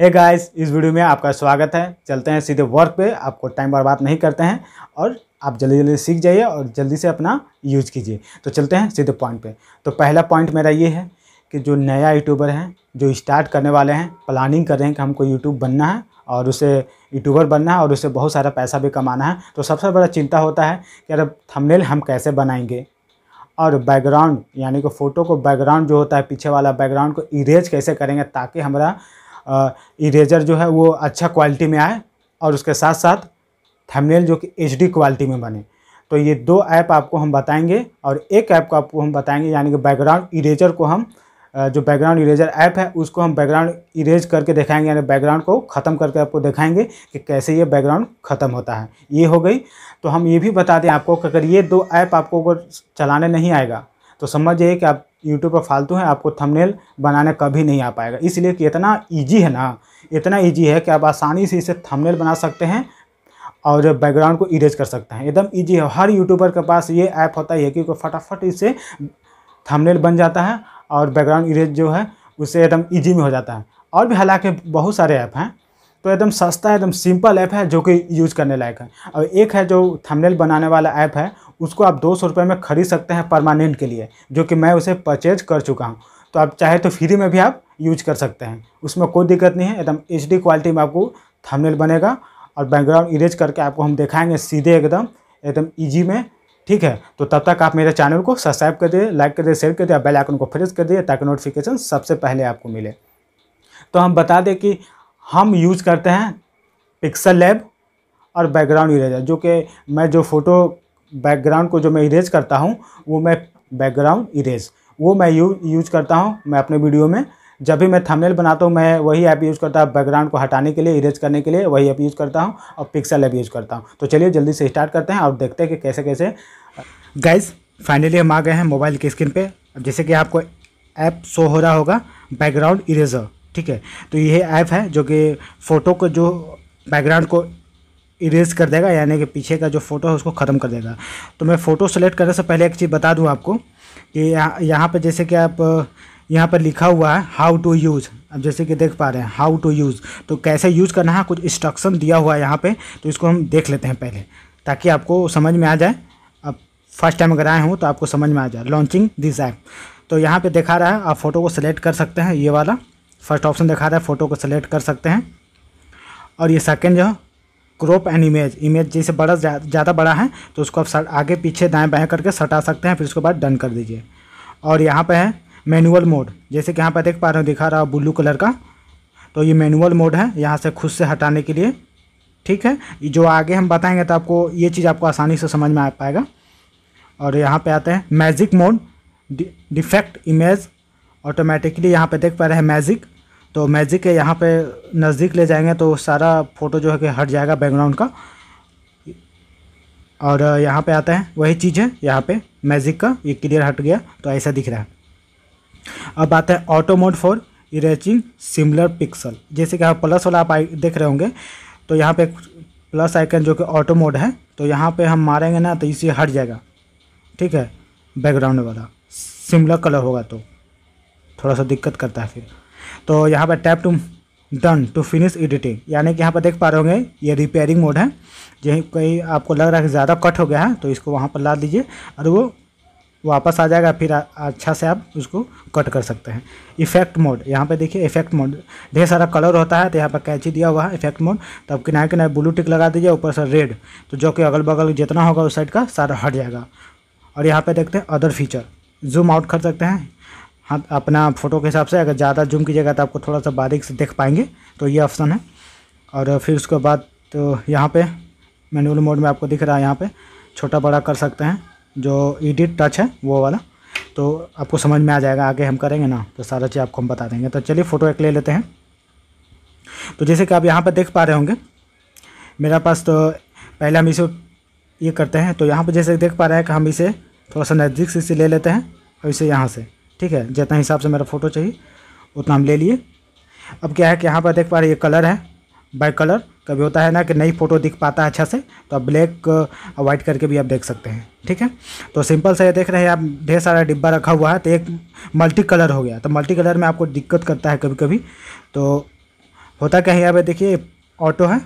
Hey guys इस video में आपका स्वागत है। चलते हैं सीधे वर्क पे। आपको टाइम बर्बाद नहीं करते हैं और आप जल्दी जल्दी सीख जाइए और जल्दी से अपना यूज़ कीजिए। तो चलते हैं सीधे पॉइंट पे। तो पहला पॉइंट मेरा ये है कि जो नया यूट्यूबर हैं, जो स्टार्ट करने वाले हैं प्लानिंग कर रहे हैं कि हमको यूट्यूब बनना है और उसे यूट्यूबर बनना है और उसे बहुत सारा पैसा भी कमाना है तो सबसे बड़ा चिंता होता है कि अरे थंबनेल हम कैसे बनाएँगे? और बैकग्राउंड यानी कि फ़ोटो को बैकग्राउंड जो होता है, पीछे वाला बैकग्राउंड को इरेज कैसे करेंगे ताकि हमारा इरेजर जो है वो अच्छा क्वालिटी में आए और उसके साथ साथ थंबनेल जो कि एचडी क्वालिटी में बने। तो ये दो ऐप आपको हम बताएँगे और एक ऐप को आपको हम बताएँगे, यानी कि बैकग्राउंड इरेजर को हम जो बैकग्राउंड इरेजर ऐप है, उसको हम बैकग्राउंड इरेज करके दिखाएँगे, यानी बैकग्राउंड को ख़त्म करके आपको दिखाएँगे कि कैसे ये बैकग्राउंड ख़त्म होता है। ये हो गई। तो हम ये भी बता दें आपको कि अगर ये दो ऐप आपको अगर चलाने नहीं आएगा तो समझ जाइए कि आप यूट्यूब पर फालतू हैं, आपको थंबनेल बनाने कभी नहीं आ पाएगा। इसलिए कि इतना ईजी है ना, इतना ईजी है कि आप आसानी से इसे थंबनेल बना सकते हैं और बैकग्राउंड को इरेज कर सकते हैं। एकदम ईजी है। हर यूट्यूबर के पास ये ऐप होता है कि फटाफट इससे थंबनेल बन जाता है और बैकग्राउंड इरेज जो है उससे एकदम ईजी में हो जाता है। और भी हालाँकि बहुत सारे ऐप हैं तो एकदम सस्ता, एकदम सिंपल ऐप है जो कि यूज़ करने लायक है। और एक है जो थंबनेल बनाने वाला ऐप है उसको आप दो सौ रुपये में ख़रीद सकते हैं परमानेंट के लिए, जो कि मैं उसे परचेज कर चुका हूँ। तो आप चाहे तो फ्री में भी आप यूज़ कर सकते हैं। उसमें कोई दिक्कत नहीं है, एकदम एच क्वालिटी में आपको थंबनेल बनेगा और बैकग्राउंड इरेज करके आपको हम दिखाएँगे सीधे एकदम एकदम ईजी में, ठीक है? तो तब तक आप मेरे चैनल को सब्सक्राइब कर दिए लाइक कर दिए शेयर कर दिए बेल आइकन को प्रेस कर दिए ताकि नोटिफिकेशन सबसे पहले आपको मिले। तो हम बता दें कि हम यूज़ करते हैं पिक्सल लैब और बैकग्राउंड इरेजर जो कि मैं जो फ़ोटो बैकग्राउंड को जो मैं इरेज करता हूँ, वो मैं बैकग्राउंड इरेज वो मैं यू यूज़ करता हूँ मैं अपने वीडियो में। जब भी मैं थंबनेल बनाता हूँ, मैं वही ऐप यूज़ करता हूँ बैकग्राउंड को हटाने के लिए इरेज करने के लिए, वही ऐप यूज़ करता हूँ और पिक्सल ऐप यूज़ करता हूँ। तो चलिए जल्दी से स्टार्ट करते हैं और देखते हैं कि कैसे कैसे। गाइज़ फाइनली हम आ गए हैं मोबाइल की स्क्रीन पे। जैसे कि आपको ऐप शो हो रहा होगा बैकग्राउंड इरेजर ठीक है? तो ये ऐप है जो कि फ़ोटो को जो बैकग्राउंड को इरेज कर देगा, यानी कि पीछे का जो फ़ोटो है उसको ख़त्म कर देगा। तो मैं फ़ोटो सेलेक्ट करने से पहले एक चीज़ बता दूँ आपको कि यहाँ यहाँ पर जैसे कि आप, यहाँ पर लिखा हुआ है हाउ टू यूज़ अब जैसे कि देख पा रहे हैं हाउ टू यूज़ तो कैसे यूज़ करना है, कुछ इंस्ट्रक्शन दिया हुआ है यहाँ पर तो इसको हम देख लेते हैं पहले, ताकि आपको समझ में आ जाए। अब फ़र्स्ट टाइम अगर आए हों तो आपको समझ में आ जाए। लॉन्चिंग दिस ऐप तो यहाँ पर दिखा रहा है, आप फ़ोटो को सिलेक्ट कर सकते हैं, ये वाला। फ़र्स्ट ऑप्शन दिखा रहा है फ़ोटो को सिलेक्ट कर सकते हैं। और ये सेकेंड जो है क्रॉप एंड इमेज इमेज जैसे बड़ा ज़्यादा बड़ा है तो उसको आप आगे पीछे दाएँ बाएँ करके सटा सकते हैं, फिर उसके बाद डन कर दीजिए। और यहाँ पे है मैनुअल मोड, जैसे कि यहाँ पर देख पा रहे हो, दिखा रहा ब्लू कलर का। तो ये मैनुअल मोड है, यहाँ से खुद से हटाने के लिए, ठीक है? जो आगे हम बताएँगे तो आपको, ये चीज़ आपको आसानी से समझ में आ पाएगा। और यहाँ पे आते हैं magic mode defect image, automatically यहाँ पे देख पा रहे हैं मैजिक। तो मैजिक के यहाँ पे नज़दीक ले जाएँगे तो सारा फ़ोटो जो है कि हट जाएगा बैकग्राउंड का। और यहाँ पे आता है, वही चीज़ है, यहाँ पे मैजिक का, ये क्लियर हट गया तो ऐसा दिख रहा है। अब आता है auto mode for erasing similar pixel जैसे कि आप प्लस वाला आप देख रहे होंगे तो यहाँ पे प्लस आइकन जो कि ऑटो मोड है तो यहाँ पे हम मारेंगे ना तो इसे हट जाएगा। ठीक है? बैकग्राउंड वाला। सिमिलर कलर होगा तो। थोड़ा सा दिक्कत करता है फिर। तो यहाँ पर tap to done to finish editing. यानी कि यहाँ पर देख पा रहे होंगे, ये रिपेयरिंग मोड है। यही कहीं आपको लग रहा है कि ज़्यादा कट हो गया है तो इसको वहाँ पर ला दीजिए और वो वापस आ जाएगा, फिर अच्छा से आप उसको कट कर सकते हैं। इफ़ेक्ट मोड यहाँ पे देखिए इफ़ेक्ट मोड ढेर सारा कलर होता है तो यहाँ पर कैची दिया हुआ है इफ़ेक्ट मोड तो आप किनारे किनारे ब्लू टिक लगा दीजिए, ऊपर से रेड तो जो कि अगल बगल जितना होगा उस साइड का सारा हट जाएगा। और यहाँ पे देखते हैं अदर फीचर जूम आउट कर सकते हैं हाँ अपना फ़ोटो के हिसाब से अगर ज़्यादा जूम कीजिएगा तो आपको थोड़ा सा बारीक से देख पाएँगे। तो ये ऑप्शन है। और फिर उसके बाद तो यहाँ पे मैनुअल मोड में आपको दिख रहा है, यहाँ पे छोटा बड़ा कर सकते हैं, जो एडिट टच है, वो वाला। तो आपको समझ में आ जाएगा, आगे हम करेंगे ना तो सारा चीज़ आपको हम बता देंगे। तो चलिए फ़ोटो एक ले लेते हैं। तो जैसे कि आप यहाँ पर देख पा रहे होंगे, मेरा पास तो पहले हम इसे ये करते हैं तो यहाँ पर जैसे देख पा रहे हैं कि हम इसे थोड़ा सा नज़दीक से इसे ले लेते हैं, और इसे यहाँ से। ठीक है, जितना हिसाब से मेरा फ़ोटो चाहिए, उतना हम ले लिए। अब क्या है कि यहाँ पर देख पा रहे ये कलर है बाई कलर कभी होता है ना कि नई फ़ोटो दिख पाता है अच्छा से तो आप ब्लैक वाइट करके भी आप देख सकते हैं, ठीक है? तो सिंपल सा ये देख रहे हैं, आप ढेर सारा डिब्बा रखा हुआ है तो एक मल्टी कलर हो गया। तो मल्टी कलर में आपको दिक्कत करता है कभी कभी तो होता क्या है, यहाँ पे देखिए ऑटो है,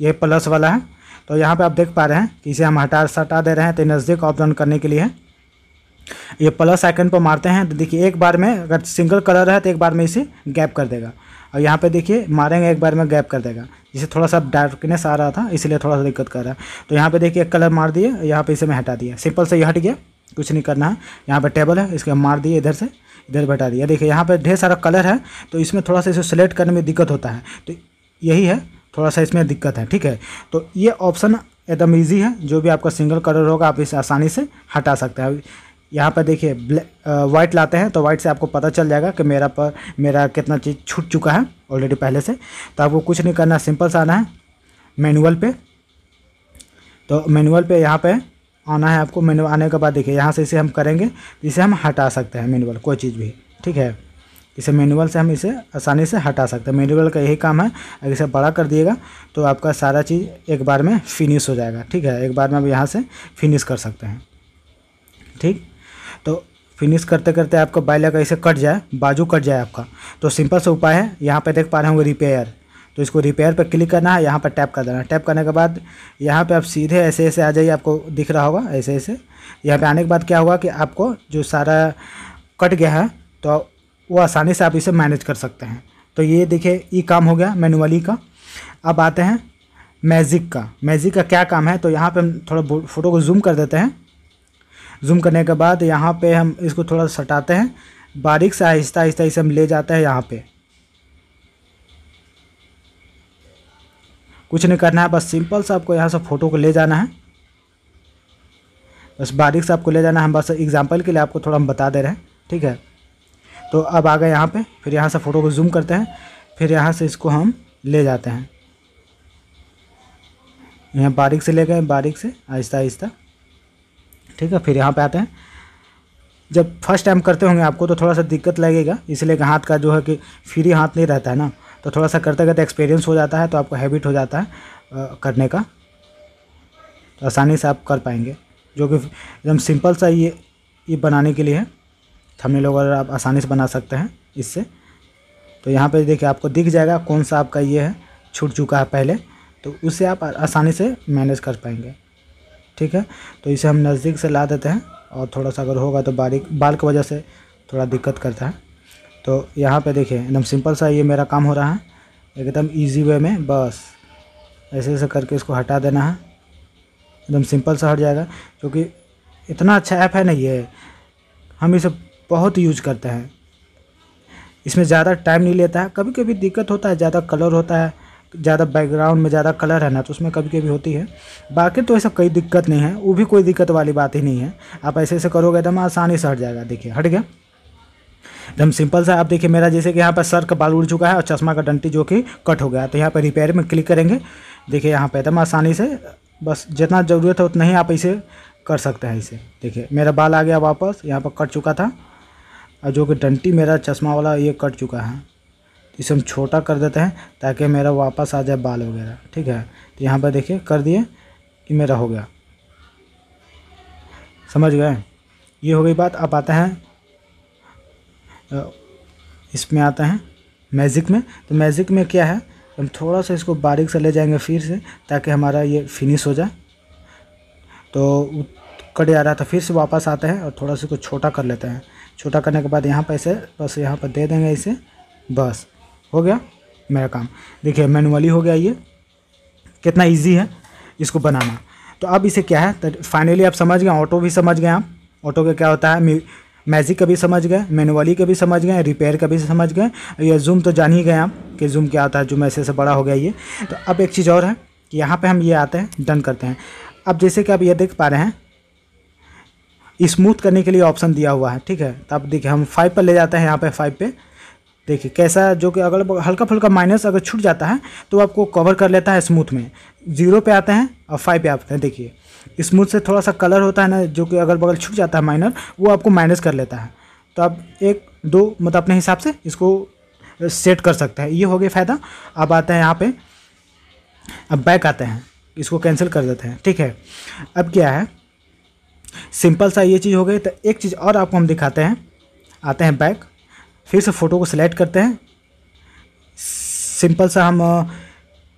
ये प्लस वाला है। तो यहाँ पे आप देख पा रहे हैं कि इसे हम हटा सटा दे रहे हैं तो नज़दीक ऑफ़ डाउन करने के लिए है। ये प्लस आइकन पर मारते हैं तो देखिए एक बार में अगर सिंगल कलर है तो एक बार में इसे गैप कर देगा। और यहाँ पे देखिए, मारेंगे एक बार में गैप कर देगा। जिसे थोड़ा सा डार्कनेस आ रहा था, इसलिए थोड़ा सा दिक्कत कर रहा है। तो यहाँ पे देखिए, एक कलर मार दिए यहाँ पे इसे मैं हटा दिया। सिंपल से ये हट गया, कुछ नहीं करना है। यहाँ पे टेबल है, इसके मार दिए इधर से, इधर बैठा दिया। देखिए, यहाँ पे ढेर सारा कलर है तो इसमें थोड़ा सा इसे सेलेक्ट करने में दिक्कत होता है। तो यही है, थोड़ा सा इसमें दिक्कत है, ठीक है? तो ये ऑप्शन एकदम ईजी है, जो भी आपका सिंगल कलर होगा, आप इसे आसानी से हटा सकते हैं। यहाँ पर देखिए वाइट लाते हैं तो वाइट से आपको पता चल जाएगा कि मेरा पर, मेरा कितना चीज़ छूट चुका है ऑलरेडी पहले से। तो आपको कुछ नहीं करना सिंपल सा आना है मैनुअल पे। तो मैनुअल पे यहाँ पे आना है आपको मेनू आने के बाद देखिए, यहाँ से इसे हम करेंगे, इसे हम हटा सकते हैं मैनुअल कोई चीज़ भी, ठीक है? इसे मैनुअल से हम इसे आसानी से हटा सकते हैं। मैनुअल का यही काम है, अगर इसे बड़ा कर दिएगा तो आपका सारा चीज़ एक बार में फिनिश हो जाएगा, ठीक है? एक बार में आप यहाँ से फिनिश कर सकते हैं, ठीक? फिनिश करते करते आपका बाइल अगर इसे कट जाए, बाजू कट जाए आपका। तो सिंपल सा उपाय है, यहाँ पे देख पा रहे होंगे रिपेयर तो इसको रिपेयर पर क्लिक करना है, यहाँ पर टैप कर देना है। टैप करने के बाद यहाँ पे आप सीधे ऐसे ऐसे आ जाइए, आपको दिख रहा होगा, ऐसे ऐसे। यहाँ पे आने के बाद क्या होगा कि आपको जो सारा कट गया है तो वो आसानी से आप इसे मैनेज कर सकते हैं। तो ये देखिए, ई काम हो गया मैनुअली का। अब आते हैं मैजिक का। मैजिक का क्या काम है? तो यहाँ पे हम थोड़ा फ़ोटो को जूम कर देते हैं। जूम करने के बाद यहाँ पे हम इसको थोड़ा सटाते हैं। बारीक से आहिस्ता आहिस्ता इसे हम ले जाते हैं यहाँ पे। कुछ नहीं करना है, बस सिंपल से आपको यहाँ से फ़ोटो को ले जाना है। बस बारीक से आपको ले जाना है, हम बस एग्जांपल के लिए आपको थोड़ा हम बता दे रहे हैं, ठीक है? तो अब आ गए यहाँ पे, फिर यहाँ से फ़ोटो को जूम करते हैं, फिर यहाँ से इसको हम ले जाते हैं। यहाँ बारीक से ले गए, बारीक से आहिस्ता आहिस्ता ठीक है फिर यहाँ पे आते हैं। जब फ़र्स्ट टाइम करते होंगे आपको तो थोड़ा सा दिक्कत लगेगा इसलिए हाथ का जो है कि फ्री हाथ नहीं रहता है ना। तो थोड़ा सा करते करते एक्सपीरियंस हो जाता है तो आपको हैबिट हो जाता है आ, करने का। तो आसानी से आप कर पाएँगे जो कि एकदम सिंपल सा ये ये बनाने के लिए है। थंबनेल वगैरह आप आसानी से बना सकते हैं इससे। तो यहाँ पे देखिए आपको दिख जाएगा कौन सा आपका ये है छूट चुका है पहले। तो उससे आप आसानी से मैनेज कर पाएँगे। ठीक है? तो इसे हम नज़दीक से ला देते हैं और थोड़ा सा अगर होगा तो बारीक, बाल की वजह से थोड़ा दिक्कत करता है। तो यहाँ पे देखिए, एकदम सिंपल सा ये मेरा काम हो रहा है। एकदम इजी वे में, बस। ऐसे ऐसे करके इसको हटा देना है। एकदम सिंपल सा हट जाएगा, क्योंकि इतना अच्छा ऐप है ना ये। हम इसे बहुत यूज़ करते हैं। इसमें ज़्यादा टाइम नहीं लेता है। कभी कभी दिक्कत होता है, ज़्यादा कलर होता है। ज़्यादा बैकग्राउंड में ज़्यादा कलर है ना तो उसमें कभी कभी होती है। बाकी तो ऐसा कोई दिक्कत नहीं है, वो भी कोई दिक्कत वाली बात ही नहीं है। आप ऐसे ऐसे करोगे एकदम आसानी से हट जाएगा, देखिए, हट गया। एकदम सिंपल सा, आप देखिए, मेरा जैसे कि यहाँ पर सर का बाल उड़ चुका है और चश्मा का डंटी जो कि कट हो गया। तो यहाँ पर रिपेयर में क्लिक करेंगे। देखिए, यहाँ पर एकदम आसानी से, बस जितना ज़रूरत है उतना ही आप इसे कर सकते हैं इसे। देखिए, मेरा बाल आ गया वापस, यहाँ पर कट चुका था। और जो कि डंटी मेरा चश्मा वाला ये कट चुका है। इसे हम छोटा कर देते हैं ताकि मेरा वापस आ जाए बाल वगैरह, ठीक है? तो यहाँ पर देखिए, कर दिए कि मेरा हो गया। समझ गए? ये हो गई बात, अब आते हैं इसमें आते हैं, मैजिक में। तो मैजिक में क्या है? हम थोड़ा सा इसको बारीक से ले जाएँगे फिर से, ताकि हमारा ये फिनिश हो जाए। तो कट जा रहा था, फिर से वापस आते हैं और थोड़ा सा इसको छोटा कर लेते हैं। छोटा करने के बाद यहाँ पर ऐसे बस यहाँ पर दे देंगे इसे, बस। हो गया मेरा काम। देखिए, मैनुअली हो गया ये। कितना इजी है इसको बनाना। तो अब इसे क्या है? तो फाइनली आप समझ गए ऑटो भी समझ गए आप। ऑटो का क्या होता है? मैजिक का भी समझ गए मैनुअली का भी समझ गए रिपेयर का भी समझ गए। ये जूम तो जान ही गए आप कि जूम क्या होता है जूम ऐसे से बड़ा हो गया ये। तो अब एक चीज़ और है कि यहाँ पे हम ये आते हैं डन करते हैं। अब जैसे कि आप ये देख पा रहे हैं स्मूथ करने के लिए ऑप्शन दिया हुआ है, ठीक है? तो अब देखिए, हम फाइव पर ले जाते हैं यहाँ पे फाइव पे। देखिए, कैसा जो कि अगर हल्का फुल्का माइनस अगर छूट जाता है तो आपको कवर कर लेता है स्मूथ में। ज़ीरो पे आते हैं और फाइव पे आते हैं, देखिए। स्मूथ से थोड़ा सा कलर होता है ना, जो कि अगल बगल छूट जाता है माइनर वो आपको माइनस कर लेता है। तो आप एक, दो मतलब अपने हिसाब से इसको सेट कर सकते हैं। ये हो गया फ़ायदा। अब आते हैं यहाँ पे। अब बैक आते हैं। इसको कैंसिल कर देते हैं। ठीक है। अब क्या है? सिंपल सा ये चीज़ हो गई। तो एक चीज़ और आपको हम दिखाते हैं। आते हैं बैक फिर से फ़ोटो को सिलेक्ट करते हैं। सिंपल सा हम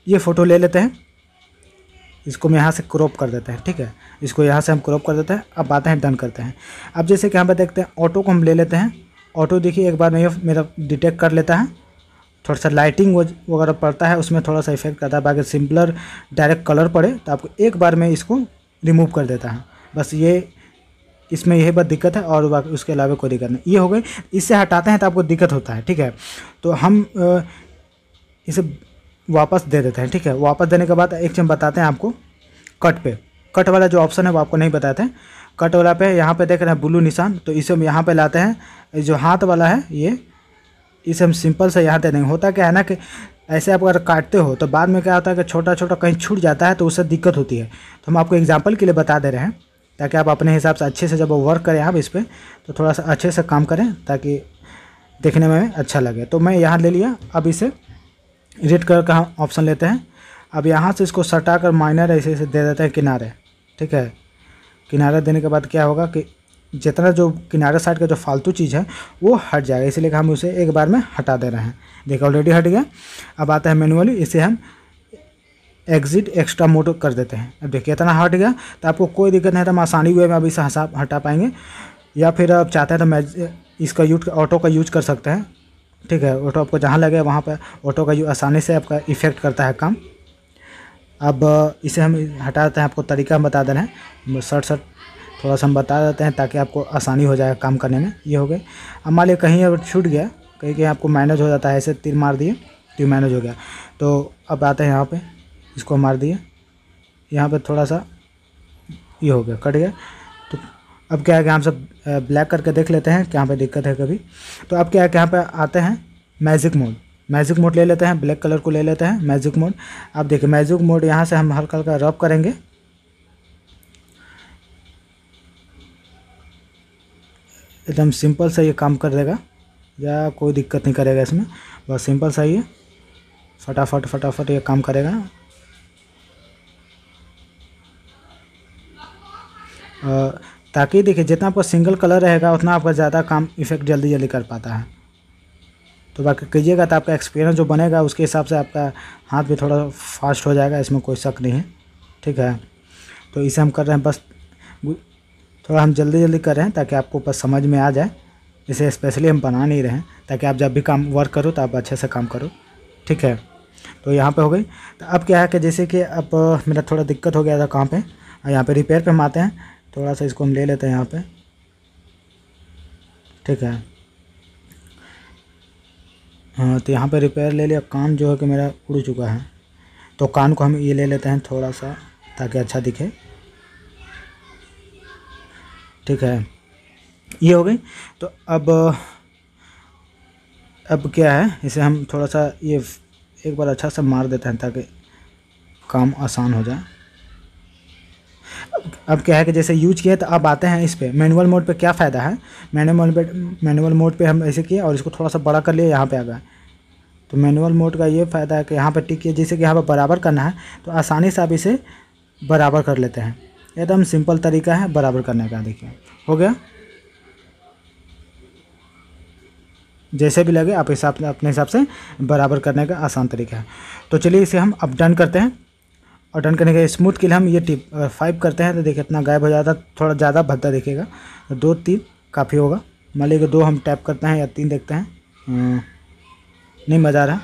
ये फ़ोटो ले लेते हैं। इसको हम यहाँ से क्रॉप कर देते हैं, ठीक है? इसको यहाँ से हम क्रॉप कर देते हैं। अब आते हैं डन करते हैं। अब जैसे कि यहाँ पर देखते हैं ऑटो को हम ले लेते हैं। ऑटो देखिए, एक बार में मेरा डिटेक्ट कर लेता है। थोड़ा सा लाइटिंग वगैरह पड़ता है, उसमें थोड़ा सा इफ़ेक्ट करता है। बाकी सिंपलर डायरेक्ट कलर पड़े तो आपको एक बार में इसको रिमूव कर देता है। बस ये इसमें यही बात दिक्कत है और उसके अलावा कोई दिक्कत नहीं। ये हो गई। इससे हटाते हैं तो आपको दिक्कत होता है, ठीक है? तो हम इसे वापस दे देते हैं, ठीक है? वापस देने के बाद एक चीज़ बताते हैं आपको, कट पे। कट वाला जो ऑप्शन है वो आपको नहीं बताते हैं कट वाला पे यहाँ पे देख रहे हैं ब्लू निशान तो इसे हम यहाँ पे लाते हैं। जो हाथ वाला है, ये, इसे हम सिंपल से यहाँ दे देंगे। होता क्या है ना कि ऐसे आप अगर काटते हो तो बाद में क्या होता है कि छोटा छोटा कहीं छूट जाता है तो उससे दिक्कत होती है। तो हम आपको एग्ज़ाम्पल के लिए बता दे रहे हैं। ताकि आप अपने हिसाब से अच्छे से जब वर्क करें आप इस पर तो थोड़ा सा अच्छे से काम करें ताकि देखने में अच्छा लगे। तो मैं यहाँ ले लिया। अब इसे रेड कलर का ऑप्शन लेते हैं। अब यहाँ से इसको सटा कर माइनर ऐसे ऐसे दे देते हैं किनारे। ठीक है? किनारे देने के बाद क्या होगा कि जितना जो किनारे साइड का जो फालतू चीज़ है, वो हट जाएगा। इसीलिए हम उसे एक बार में हटा दे रहे हैं। देखिए ऑलरेडी हट गया। अब आता है मैनुअली इसे हम एग्जिट एक्स्ट्रा मोड कर देते हैं। अब देखिए, इतना हट गया तो आपको कोई दिक्कत नहीं तो हम आसानी हुए में अब इसे हसा हटा पाएँगे। या फिर आप चाहते हैं तो मैं इसका यूज़ ऑटो का यूज़ कर सकते हैं। ठीक है ऑटो आपको जहाँ लगे वहाँ पर ऑटो का यूज़ आसानी से आपका इफ़ेक्ट करता है काम। अब इसे हम हटा देते हैं, आपको तरीका हम बता दे रहे हैं। शर्ट शर्ट थोड़ा सा हम बता देते हैं, ताकि आपको आसानी हो जाए काम करने में। ये हो गए। अब मान लिया कहीं अगर छूट गया, कहीं कहीं आपको मैनेज हो जाता है, ऐसे तीर मार दिए तो मैनेज हो गया। तो अब आते हैं यहाँ पे। इसको मार दिए यहाँ पे थोड़ा सा ये हो गया, कट गया। तो अब क्या है कि हम सब ब्लैक करके देख लेते हैं कि यहाँ पर दिक्कत है कभी। तो अब क्या है कि यहाँ पर आते हैं मैजिक मोड मैजिक मोड ले लेते हैं ब्लैक कलर को ले लेते हैं मैजिक मोड अब देखिए मैजिक मोड यहाँ से हम हल्का हल्का रब करेंगे। एकदम सिंपल सा ये काम कर देगा। या कोई दिक्कत नहीं करेगा इसमें। बस सिंपल सा है। फटाफट फटाफट ये काम करेगा। ताकि देखिए, जितना आपका सिंगल कलर रहेगा, उतना आपका ज़्यादा काम इफ़ेक्ट जल्दी जल्दी कर पाता है। तो बाकी कीजिएगा तो आपका एक्सपीरियंस जो बनेगा, उसके हिसाब से आपका हाथ भी थोड़ा फास्ट हो जाएगा, इसमें कोई शक नहीं है। ठीक है? तो इसे हम कर रहे हैं, बस थोड़ा हम जल्दी जल्दी कर रहे हैं, ताकि आपको बस समझ में आ जाए। इसे स्पेशली हम बना नहीं रहे हैं, ताकि आप जब भी काम वर्क करो तो आप अच्छे से काम करो। ठीक है? तो यहाँ पे हो गई। तो अब क्या है कि जैसे कि अब मेरा थोड़ा दिक्कत हो गया था काम पे, यहाँ पे रिपेयर पे हम आते हैं। थोड़ा सा इसको हम ले लेते हैं यहाँ पे। ठीक है। हाँ तो यहाँ पे रिपेयर ले लिया। कान जो है कि मेरा उड़ चुका है। तो कान को हम ये ले लेते हैं थोड़ा सा, ताकि अच्छा दिखे। ठीक है। ये हो गई। तो अब अब क्या है? इसे हम थोड़ा सा ये एक बार अच्छा सा मार देते हैं, ताकि काम आसान हो जाए। अब क्या है कि जैसे यूज़ किया तो अब आते हैं इस पर मैनुअल मोड पे क्या फ़ायदा है? मैनुअल पे मैनुअल मोड पे हम ऐसे किए और इसको थोड़ा सा बड़ा कर लिए यहाँ पे आ गए तो मैनुअल मोड का ये फ़ायदा है कि यहाँ पे टिक किए जैसे कि यहाँ पर बराबर करना है तो आसानी से आप इसे बराबर कर लेते हैं। एकदम सिंपल तरीका है बराबर करने का, देखिए। हो गया? जैसे भी लगे, आप हिसाब अपने हिसाब से बराबर करने का आसान तरीका है। तो चलिए इसे हम अब डन करते हैं। और डन करने के स्मूथ के लिए हम ये टिप फाइव करते हैं। तो देखिए, इतना गायब हो जाता थोड़ा ज़्यादा भद्दा दिखेगा। तो दो तीन, काफ़ी होगा। मान लीजिए दो हम टैप करते हैं या तीन देखते हैं। नहीं मज़ा आ रहा।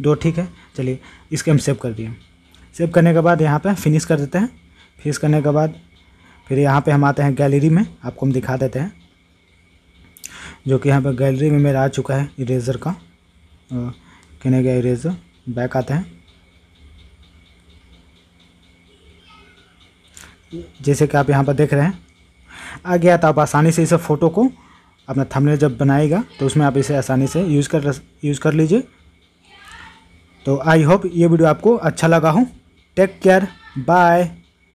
दो ठीक है। चलिए, इसके हम सेव कर दिए। सेव करने के बाद यहाँ पे फिनिश कर देते हैं। फिनिश करने के बाद फिर यहाँ पे हम आते हैं गैलरी में। आपको हम दिखा देते हैं। जो कि यहाँ पे गैलरी में मेरा आ चुका है इरेज़र का। कहने गया इरेज़र बैक आते हैं। जैसे कि आप यहाँ पर देख रहे हैं। आ गया तो आप आसानी से इसे फ़ोटो को अपना थंबनेल जब बनाएगा तो उसमें आप इसे आसानी से यूज़ कर यूज़ कर लीजिए। तो आई होप ये वीडियो आपको अच्छा लगा हो। Take care bye